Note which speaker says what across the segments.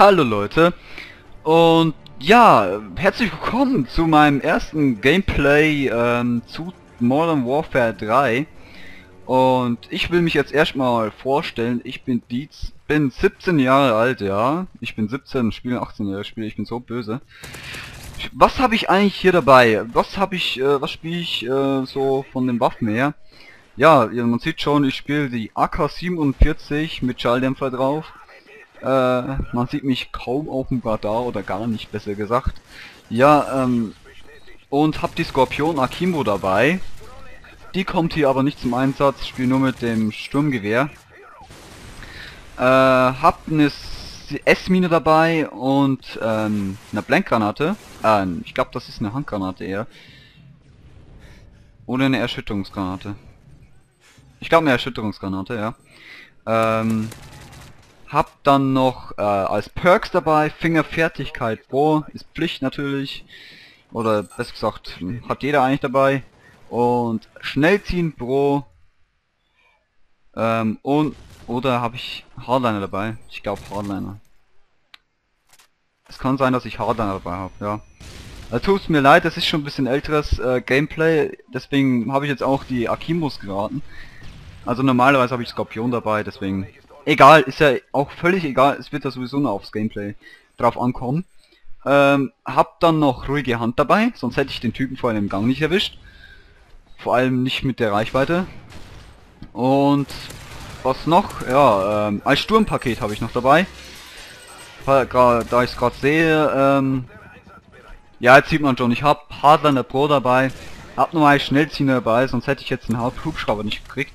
Speaker 1: Hallo Leute und ja, herzlich willkommen zu meinem ersten Gameplay ähm, zu Modern Warfare 3 und ich will mich jetzt erstmal vorstellen, ich bin Dietz, bin 17 Jahre alt, ja, ich bin 17, spiele 18 Jahre Spiel, ich bin so böse. Was habe ich eigentlich hier dabei? Was habe ich, äh, was spiele ich äh, so von den Waffen her? Ja, man sieht schon, ich spiele die AK-47 mit Schalldämpfer drauf. Äh, man sieht mich kaum auf dem Radar oder gar nicht, besser gesagt. Ja, ähm, und hab die Skorpion Akimbo dabei. Die kommt hier aber nicht zum Einsatz, spiele nur mit dem Sturmgewehr. Äh, hab eine S-Mine dabei und ähm, eine Blankgranate. Äh, ich glaube, das ist eine Handgranate eher. Oder eine Erschütterungsgranate. Ich glaube eine Erschütterungsgranate, ja. Ähm, hab dann noch äh, als Perks dabei Fingerfertigkeit Pro, ist Pflicht natürlich. Oder besser gesagt, hat jeder eigentlich dabei. Und Schnellziehen Pro. Ähm, und oder habe ich Hardliner dabei? Ich glaube Hardliner. Es kann sein, dass ich Hardliner dabei habe, ja. Also tut mir leid, das ist schon ein bisschen älteres äh, Gameplay, deswegen habe ich jetzt auch die Akimbos geraten. Also normalerweise habe ich Skorpion dabei, deswegen egal, ist ja auch völlig egal, es wird ja sowieso nur aufs Gameplay drauf ankommen. Ähm, hab dann noch ruhige Hand dabei, sonst hätte ich den Typen vorhin im Gang nicht erwischt. Vor allem nicht mit der Reichweite. Und was noch? Ja, ähm, als Sturmpaket habe ich noch dabei. Da ich es gerade sehe, ähm, ja, jetzt sieht man schon, ich habe Hardliner Pro dabei, hab nur ein Schnellzieher dabei, sonst hätte ich jetzt einen Hubschrauber nicht gekriegt.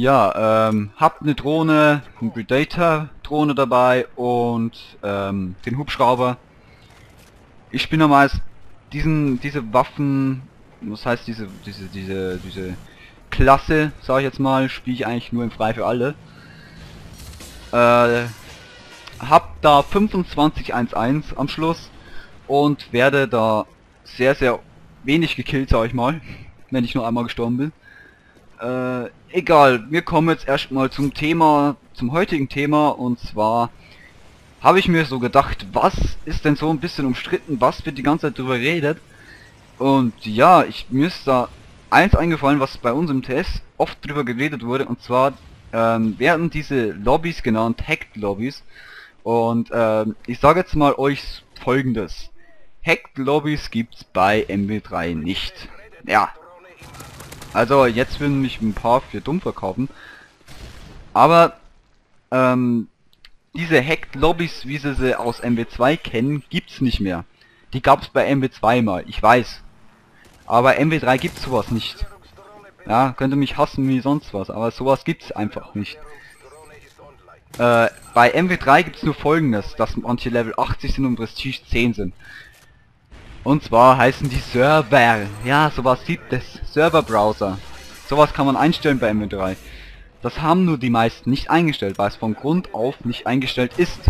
Speaker 1: Ja, ähm, habt eine Drohne, eine Predator-Drohne dabei und ähm, den Hubschrauber. Ich bin normalerweise diesen, diese Waffen, was heißt diese, diese, diese, diese Klasse, sage ich jetzt mal, spiele ich eigentlich nur im Frei für alle. Äh, hab da 25-1-1 am Schluss und werde da sehr, sehr wenig gekillt, sag ich mal, wenn ich nur einmal gestorben bin. Äh, egal, wir kommen jetzt erstmal zum Thema, zum heutigen Thema. Und zwar habe ich mir so gedacht, was ist denn so ein bisschen umstritten, was wird die ganze Zeit drüber redet und ja, ich mir ist da eins eingefallen, was bei uns im TS oft drüber geredet wurde. Und zwar ähm, werden diese Lobbys genannt Hacked Lobbys und ähm, ich sage jetzt mal euch folgendes. Hacked Lobbys gibt's bei MW3 nicht. Ja, also jetzt würden mich ein paar für dumm verkaufen. Aber ähm, diese Hacked Lobbys, wie sie sie aus MW2 kennen, gibt's nicht mehr. Die gab's bei MW2 mal, ich weiß. Aber MW3 gibt's sowas nicht. Ja, könnte mich hassen wie sonst was, aber sowas gibt's einfach nicht. Äh, bei MW3 gibt's nur folgendes, dass manche Level 80 sind und Prestige 10 sind. Und zwar heißen die Server. Ja, sowas gibt es. Server-Browser. Sowas kann man einstellen bei MW3. Das haben nur die meisten nicht eingestellt, weil es von Grund auf nicht eingestellt ist.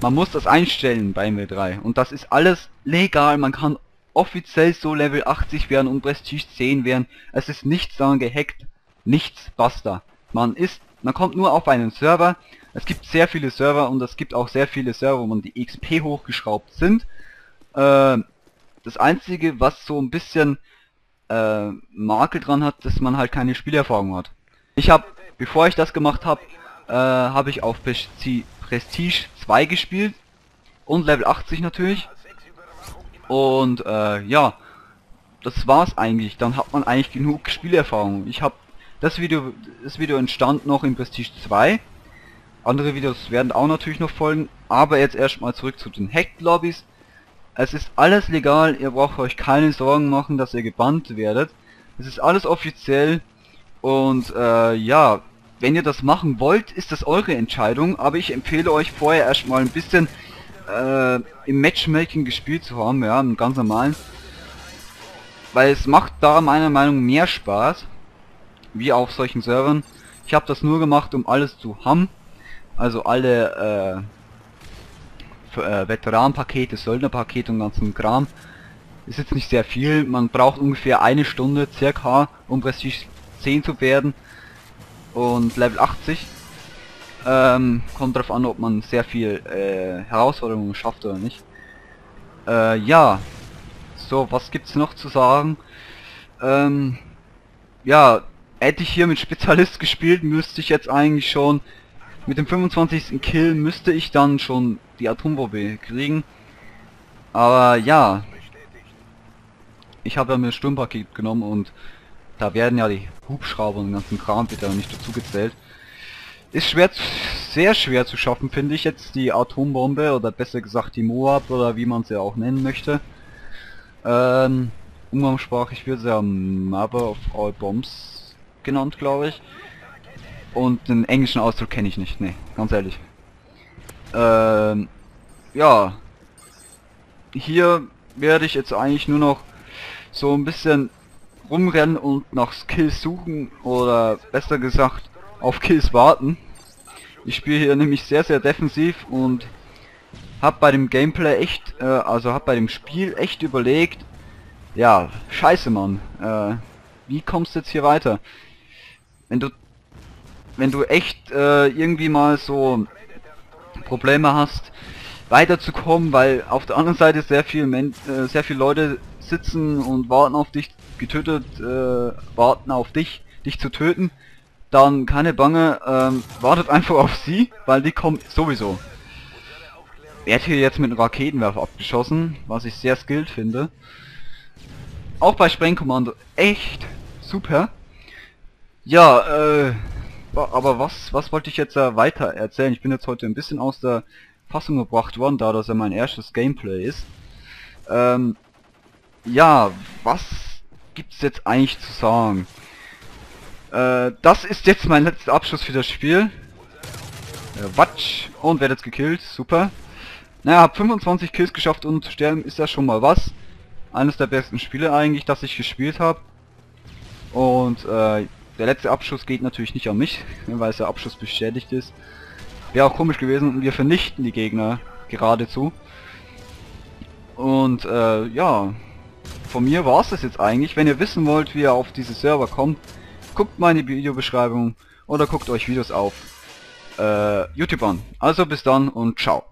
Speaker 1: Man muss das einstellen bei MW3. Und das ist alles legal. Man kann offiziell so Level 80 werden und Prestige 10 werden. Es ist nichts daran gehackt. Nichts, basta. Man ist, man kommt nur auf einen Server. Es gibt sehr viele Server und es gibt auch sehr viele Server, wo man die XP hochgeschraubt sind. Äh, das einzige, was so ein bisschen äh, Makel dran hat, dass man halt keine Spielerfahrung hat. Ich habe, bevor ich das gemacht habe, äh, habe ich auf Prestige 2 gespielt und Level 80 natürlich. Und äh, ja, das war's eigentlich. Dann hat man eigentlich genug Spielerfahrung. Ich habe das Video, das Video entstand noch in Prestige 2. Andere Videos werden auch natürlich noch folgen, aber jetzt erstmal zurück zu den Hacked Lobbys. Es ist alles legal, ihr braucht euch keine Sorgen machen, dass ihr gebannt werdet. Es ist alles offiziell und äh, ja, wenn ihr das machen wollt, ist das eure Entscheidung, aber ich empfehle euch vorher erstmal ein bisschen äh, im Matchmaking gespielt zu haben, ja, im ganz normalen. Weil es macht da meiner Meinung nach mehr Spaß, wie auf solchen Servern. Ich habe das nur gemacht, um alles zu haben, also alle äh, äh, Veteranenpakete, Söldnerpakete und ganzen Kram. Ist jetzt nicht sehr viel, man braucht ungefähr eine Stunde circa, um Prestige 10 zu werden und Level 80. Ähm, kommt darauf an, ob man sehr viel äh, Herausforderungen schafft oder nicht. Äh, ja. So, was gibt's noch zu sagen? Ähm, ja, hätte ich hier mit Spezialist gespielt, müsste ich jetzt eigentlich schon mit dem 25. Kill müsste ich dann schon die Atombombe kriegen. Aber ja, ich habe ja mir Sturmpaket genommen und da werden ja die Hubschrauber und den ganzen Kram wieder nicht dazu gezählt. Ist schwer, sehr schwer zu schaffen, finde ich jetzt die Atombombe oder besser gesagt die Moab oder wie man sie auch nennen möchte. Ähm, umgangssprachlich wird sie ja Mother of All Bombs genannt, glaube ich. Und den englischen Ausdruck kenne ich nicht, ne, ganz ehrlich. Ähm, ja. Hier werde ich jetzt eigentlich nur noch so ein bisschen rumrennen und nach Skills suchen oder besser gesagt auf Kills warten. Ich spiele hier nämlich sehr sehr defensiv und hab bei dem Gameplay echt, äh, also hab bei dem Spiel echt überlegt, ja, scheiße Mann, äh, wie kommst du jetzt hier weiter? Wenn du, wenn du echt äh, irgendwie mal so Probleme hast, weiterzukommen, weil auf der anderen Seite sehr viel Men äh, sehr viele Leute sitzen und warten auf dich, getötet, äh, warten auf dich, dich zu töten, dann keine Bange, ähm, wartet einfach auf sie, weil die kommen sowieso. Er hat hier jetzt mit einem Raketenwerfer abgeschossen, was ich sehr skilled finde. Auch bei Sprengkommando echt super. Ja, äh, aber was, was wollte ich jetzt äh, weiter erzählen? Ich bin jetzt heute ein bisschen aus der Fassung gebracht worden, da das ja mein erstes Gameplay ist. Ähm, ja, was gibt's jetzt eigentlich zu sagen? Äh, das ist jetzt mein letzter Abschluss für das Spiel. Äh, Watsch. Und werde jetzt gekillt. Super. Naja, hab 25 Kills geschafft und sterben ist ja schon mal was. Eines der besten Spiele eigentlich, das ich gespielt habe. Und äh, der letzte Abschuss geht natürlich nicht an mich, weil es der Abschuss bestätigt ist. Wäre auch komisch gewesen und wir vernichten die Gegner geradezu. Und äh, ja, von mir war es das jetzt eigentlich. Wenn ihr wissen wollt, wie ihr auf diese Server kommt, guckt mal in die Videobeschreibung oder guckt euch Videos auf äh, YouTube an. Also bis dann und ciao.